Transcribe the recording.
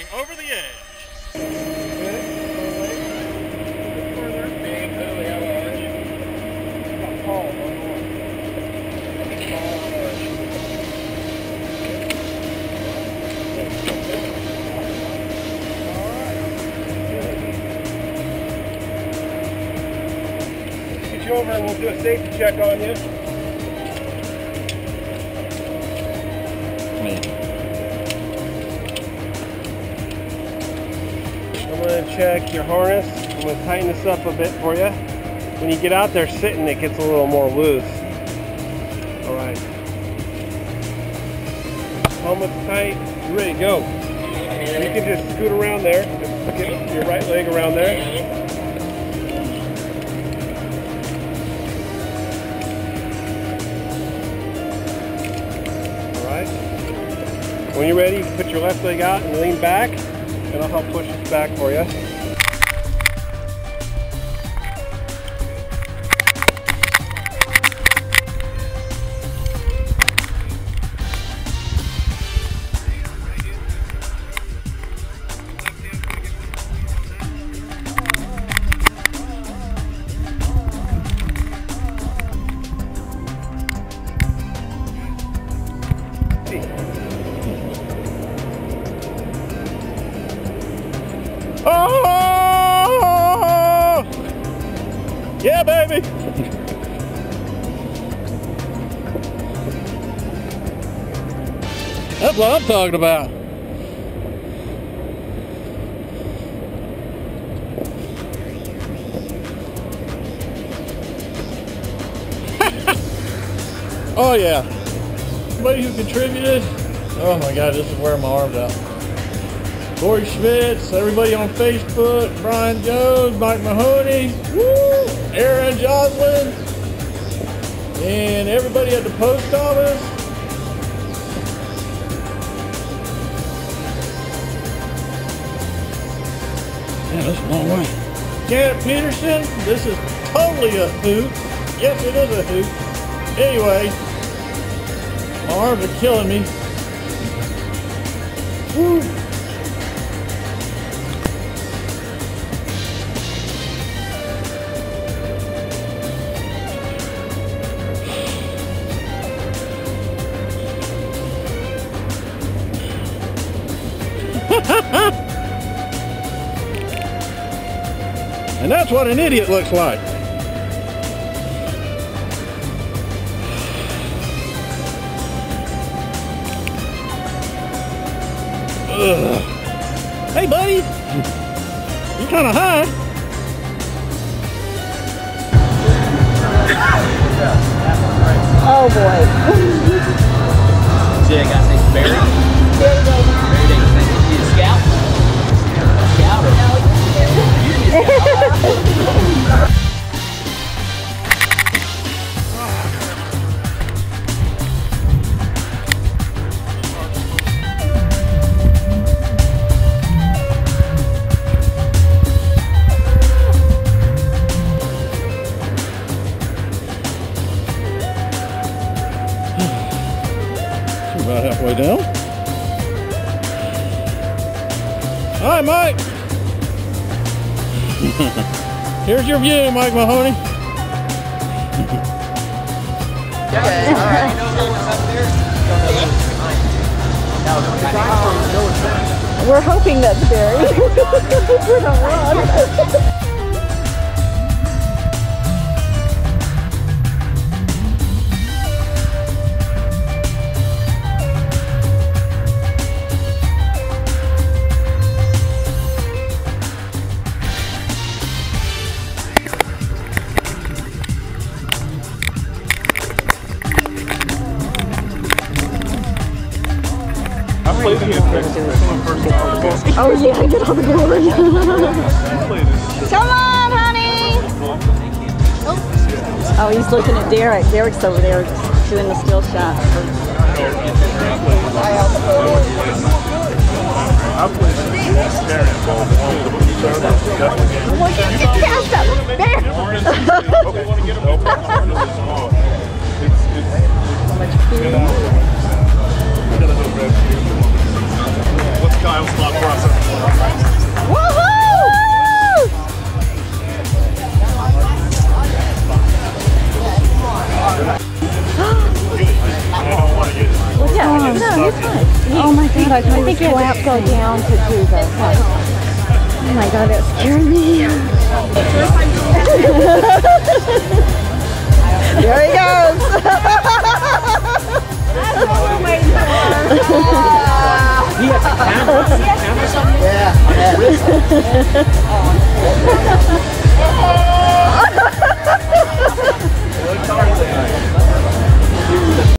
going over the edge. Over and we'll do a safety check on you. Check your harness. I'm to tighten this up a bit for you. When you get out there sitting, it gets a little more loose. All right. Helmet's tight. you're ready to go? You can just scoot around there. Get your right leg around there. All right. When you're ready, put your left leg out and lean back, and I'll help push this back for you. Yeah, baby. That's what I'm talking about. oh yeah. Somebody who contributed. Oh my god, this is wearing my arms out. Corey Schmitz, everybody on Facebook, Brian Jones, Mike Mahoney, woo, at the post office. Yeah, that's a long way. Janet Peterson, this is totally a hoot. Yes, it is a hoot. Anyway, my arms are killing me. Woo. And that's what an idiot looks like. Ugh. Hey, buddy. You kind of high. Oh boy. See, I got named Barry. About halfway down. Hi, Mike. Here's your view, Mike Mahoney. We're hoping that's Barry. We're not wrong. Oh yeah, I get on the board. Come on, honey. Oh, he's looking at Derek. Derek's over there doing the still shot. Well, get, get past them. There. What's Kyle's thought flaps go down to do this. Oh my god, that scared me. there he goes. Yeah.